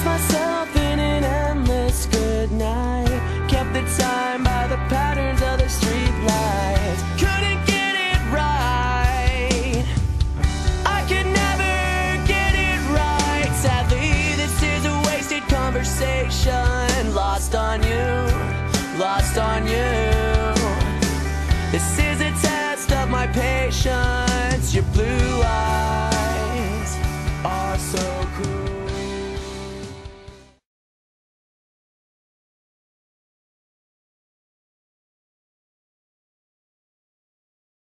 Lost myself in an endless good night. Kept the time by the patterns of the street lights. Couldn't get it right. I could never get it right. Sadly, this is a wasted conversation. Lost on you, lost on you. This is a test of my patience.